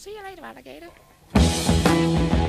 See you later, alligator.